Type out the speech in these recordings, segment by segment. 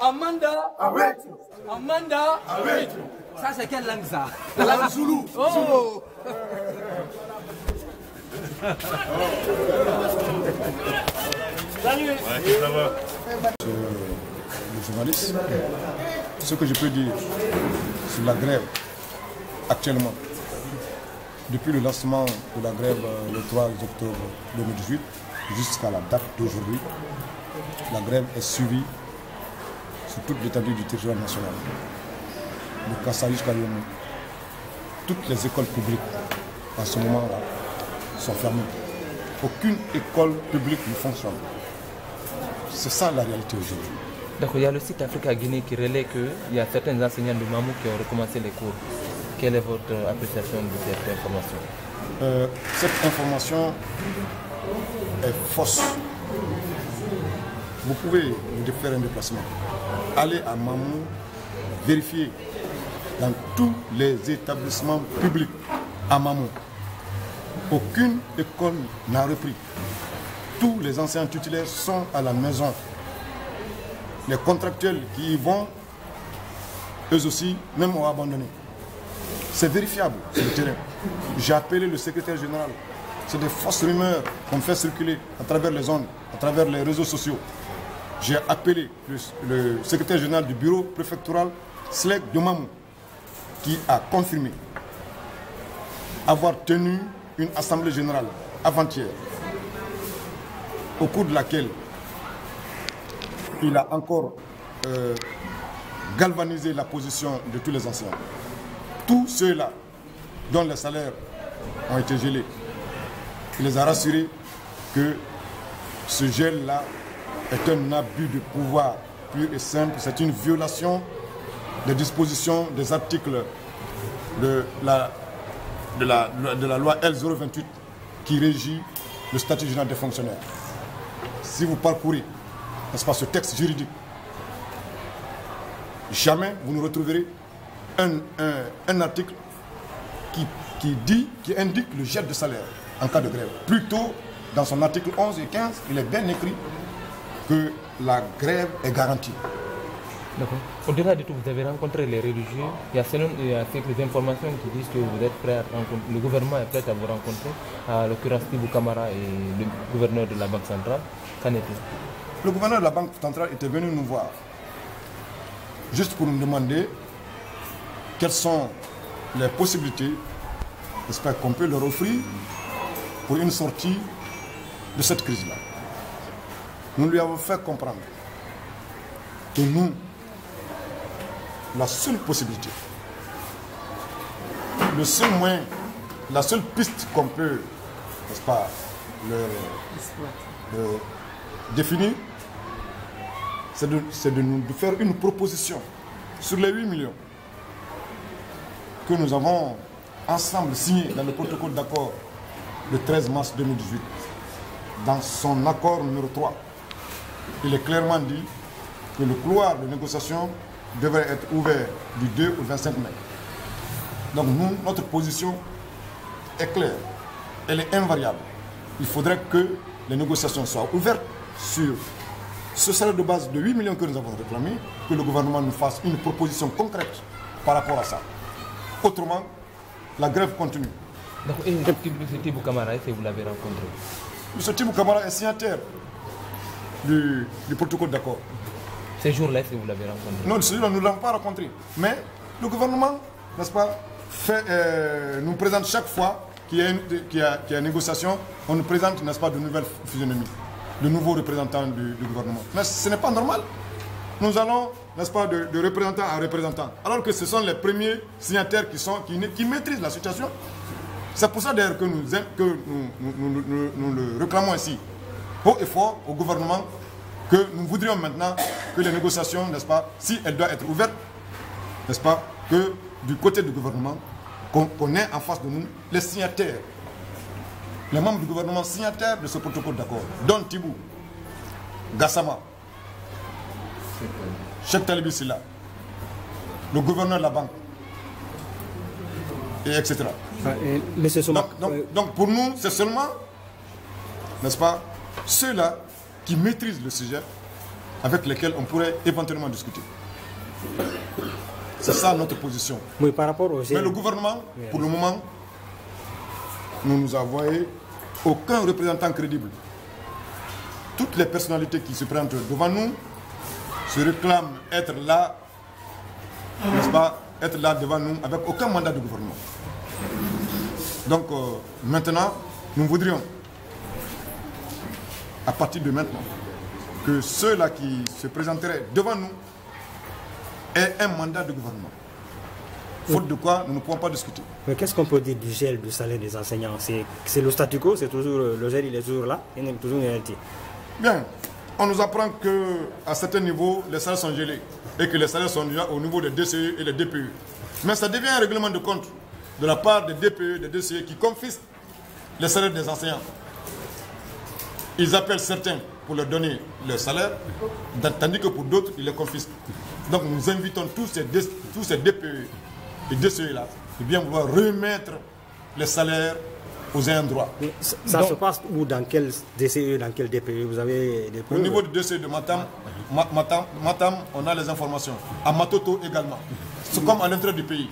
Amanda. Amanda. Ça c'est quelle langue ça? La langue Zoulou Oh. Salut. Le journaliste, ce que je peux dire sur la grève actuellement, depuis le lancement de la grève euh, le 3 octobre 2018 jusqu'à la date d'aujourd'hui, la grève est suivie sur toute l'étendue du territoire national. De Kassa jusqu'à Lyon. Toutes les écoles publiques, à ce moment-là, sont fermées. Aucune école publique ne fonctionne. C'est ça la réalité aujourd'hui. Il y a le site Africa Guinée qui relaie qu'il y a certains enseignants de Mamou qui ont recommencé les cours. Quelle est votre appréciation de cette information? Euh, cette information est fausse. Vous pouvez faire un déplacement. Allez à Mamou, vérifier dans tous les établissements publics à Mamou. Aucune école n'a repris. Tous les enseignants titulaires sont à la maison. Les contractuels qui y vont, eux aussi, même ont abandonné. C'est vérifiable sur le terrain. J'ai appelé le secrétaire général. C'est des fausses rumeurs qu'on fait circuler à travers les zones, à travers les réseaux sociaux. J'ai appelé le, secrétaire général du bureau préfectoral, Slek de Mamou, qui a confirmé avoir tenu une assemblée générale avant-hier, au cours de laquelle il a encore euh, galvanisé la position de tous les anciens. Tous ceux-là dont les salaires ont été gelés, il les a rassurés que ce gel-là est un abus de pouvoir pur et simple. C'est une violation des dispositions des articles de la, de la, de la loi L028 qui régit le statut général des fonctionnaires. Si vous parcourez n'est-ce pas, ce texte juridique, jamais vous ne retrouverez un, un, article qui, qui, dit, qui indique le gel de salaire en cas de grève. Plutôt, dans son article 11 et 15, il est bien écrit que la grève est garantie. D'accord. Au-delà de tout, vous avez rencontré les religieux. Il y a, selon, il y a quelques informations qui disent que vous êtes prêt à rencontrer, le gouvernement est prêt à vous rencontrer, à l'occurrence Tibou Kamara et le gouverneur de la Banque centrale. Qu'en est-il? Le gouverneur de la Banque centrale était venu nous voir, juste pour nous demander quelles sont les possibilités, j'espère qu'on peut leur offrir pour une sortie de cette crise-là. Nous lui avons fait comprendre que nous, la seule possibilité, le seul moyen, la seule piste qu'on peut, n'est-ce pas, le, le définir, c'est de, de, nous de faire une proposition sur les 8 millions que nous avons ensemble signé dans le protocole d'accord le 13 mars 2018. Dans son accord numéro 3, il est clairement dit que le couloir de négociation devrait être ouvert du 2 au 25 mai. Donc nous, notre position est claire, elle est invariable. Il faudrait que les négociations soient ouvertes sur ce salaire de base de 8 millions que nous avons réclamé, que le gouvernement nous fasse une proposition concrète par rapport à ça. Autrement, la grève continue. Donc, et M. Tibou Kamara, est-ce que vous l'avez rencontré? M. Tibou Kamara est signataire du, du protocole d'accord. Ces jours-là, est-ce que vous l'avez rencontré? Non, celui-là, nous ne l'avons pas rencontré. Mais le gouvernement, n'est-ce pas, fait, euh, nous présente chaque fois qu'il y, qu y, qu y, a une négociation, on nous présente, n'est-ce pas, de nouvelles physionomies, de nouveaux représentants du, gouvernement. Mais ce n'est pas normal. Nous allons, n'est-ce pas, de, de, représentant à représentant. Alors que ce sont les premiers signataires qui, sont, qui, maîtrisent la situation. C'est pour ça d'ailleurs que, nous, nous, le réclamons ici, haut et fort, au gouvernement, que nous voudrions maintenant que les négociations, n'est-ce pas, si elles doivent être ouvertes, n'est-ce pas, que du côté du gouvernement, qu'on qu ait en face de nous les signataires, les membres du gouvernement signataires de ce protocole d'accord, Don Tibou, Gassama, Cheikh Talibi Silla, le gouverneur de la banque, et etc. donc, donc pour nous, c'est seulement, n'est-ce pas, ceux-là qui maîtrisent le sujet avec lesquels on pourrait éventuellement discuter. C'est ça notre position. Oui, par rapport au Mais le gouvernement, pour le moment, nous nous avons aucun représentant crédible. Toutes les personnalités qui se présentent devant nous se réclament être là, n'est-ce pas, être là devant nous avec aucun mandat de gouvernement. Donc euh, maintenant, nous voudrions, à partir de maintenant, que ceux-là qui se présenteraient devant nous aient un mandat de gouvernement. Faute de quoi, nous ne pouvons pas discuter. Mais qu'est-ce qu'on peut dire du gel du salaire des enseignants? C'est le statu quo, c'est toujours le gel, il est toujours là, il est toujours une réalité. Bien, on nous apprend qu'à certains niveaux, les salaires sont gelés et que les salaires sont déjà au niveau des DCE et des DPE. Mais ça devient un règlement de compte de la part des DPE, des DCE qui confisquent les salaires des enseignants. Ils appellent certains pour leur donner leur salaire, tandis que pour d'autres, ils les confisquent. Donc nous invitons tous ces, tous ces DPE et DCE-là de bien vouloir remettre les salaires aux ayants droit. Ça, se passe où Dans quel DCE, dans quel DPE Vous avez des Au niveau du DCE de Matam, Matam, Matam, on a les informations. À Matoto également. C'est comme à l'intérieur du pays.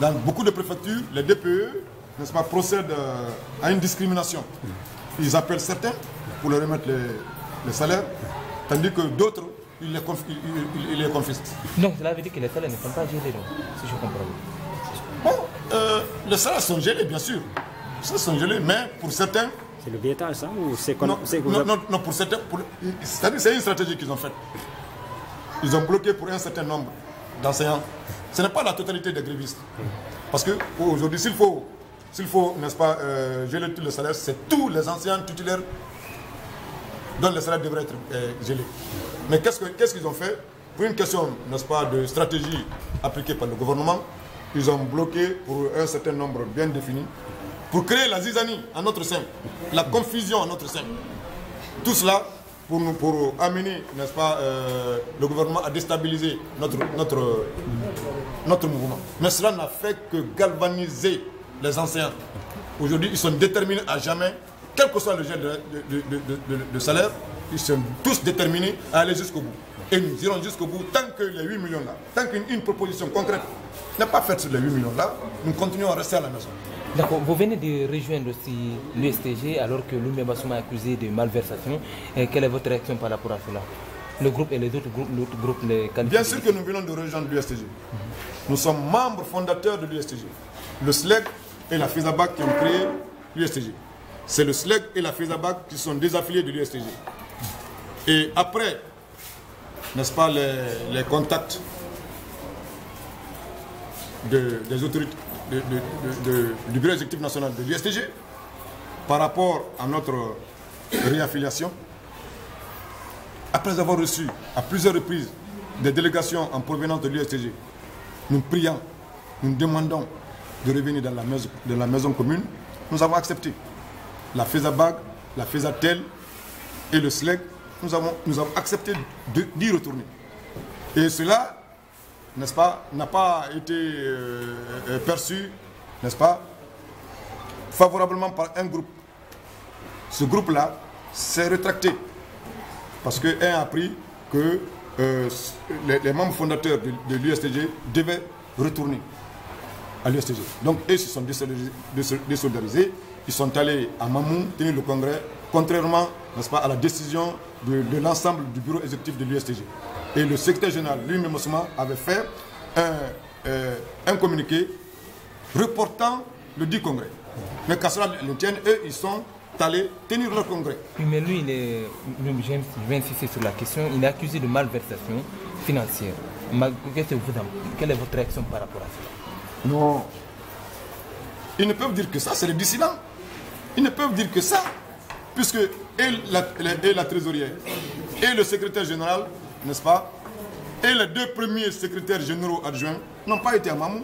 Dans beaucoup de préfectures, les DPE n'est-ce pas, procèdent euh, à une discrimination. Ils appellent certains pour leur remettre les, salaires, tandis que d'autres, ils les, confisquent. Donc cela veut dire que les salaires ne sont pas gelés, si je comprends bien. Bon, euh, les salaires sont gelés, bien sûr. Ça sont gelés, mais pour certains. C'est le billetage, ça Ou c'est non, non, non, pour certains. C'est-à-dire c'est une stratégie qu'ils ont faite. Ils ont bloqué pour un certain nombre d'enseignants. Ce n'est pas la totalité des grévistes. Parce qu'aujourd'hui, s'il faut, s'il faut n'est-ce pas, euh, geler tous les salaires, c'est tous les anciens titulaires dont les salaires devraient être euh, gelés. Mais qu'est-ce qu'ils ont fait? Pour une question, n'est-ce pas, de stratégie appliquée par le gouvernement, ils ont bloqué pour un certain nombre bien défini pour créer la zizanie en notre sein, la confusion en notre sein. Tout cela pour amener, n'est-ce pas, euh, le gouvernement à déstabiliser notre, notre, notre mouvement. Mais cela n'a fait que galvaniser les anciens. Aujourd'hui, ils sont déterminés à jamais, quel que soit le gel de, salaire, ils sont tous déterminés à aller jusqu'au bout. Et nous irons jusqu'au bout tant que les 8 millions-là, tant qu'une proposition concrète n'est pas faite sur les 8 millions-là, nous continuons à rester à la maison. D'accord, vous venez de rejoindre aussi l'USTG alors que Lumia Bassouma est accusé de malversation. Et quelle est votre réaction par rapport à cela? Le groupe et les autres groupes, groupes les Bien sûr que nous venons de rejoindre l'USTG. Nous sommes membres fondateurs de l'USTG. Le SLEG et la FISABAC qui ont créé l'USTG. C'est le SLEG et la FISABAC qui sont désaffiliés de l'USTG. Et après, n'est-ce pas, les, contacts des autorités du bureau exécutif national de l'USTG par rapport à notre réaffiliation. Après avoir reçu à plusieurs reprises des délégations en provenance de l'USTG, nous prions, nous demandons de revenir dans la maison, la maison commune. Nous avons accepté. La FESABAG, la FESATEL et le SLEG, nous avons, nous avons accepté d'y retourner. Et cela n'est-ce pas, n'a pas été euh, euh, perçu, n'est-ce pas, favorablement par un groupe. Ce groupe-là s'est rétracté parce qu'un a appris que euh, les, membres fondateurs de, l'USTG devaient retourner à l'USTG. Donc, ils se sont désolidarisés, ils sont allés à Mamou tenir le congrès, contrairement n'est-ce pas, à la décision de, de l'ensemble du bureau exécutif de l'USTG. Et le secrétaire général, lui-même avait fait euh, un, communiqué reportant le dit congrès. Mais qu'à cela le tienne, eux, ils sont allés tenir leur congrès. mais lui, il est, je vais insister sur la question, il est accusé de malversation financière. Quelle est votre réaction par rapport à ça? Non. Ils ne peuvent dire que ça, c'est les dissidents. Ils ne peuvent dire que ça, puisque et la, et la trésorière et le secrétaire général n'est-ce pas Et les deux premiers secrétaires généraux adjoints n'ont pas été à Mamou.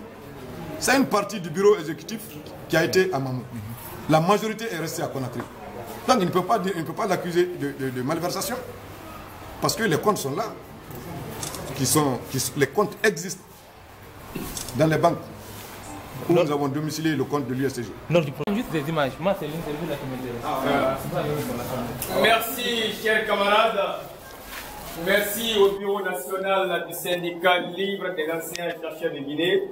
C'est une partie du bureau exécutif qui a été à Mamou. La majorité est restée à Conakry. Donc il ne peut pas, pas l'accuser de, malversation. Parce que les comptes sont là. Qui sont, les comptes existent. dans les banques où nous avons domicilié le compte de l'USTG. Des images. Moi, c'est l'interview là qui m'intéresse. Merci, chers camarades. Merci au Bureau national du syndicat libre des anciens chercheurs de Guinée.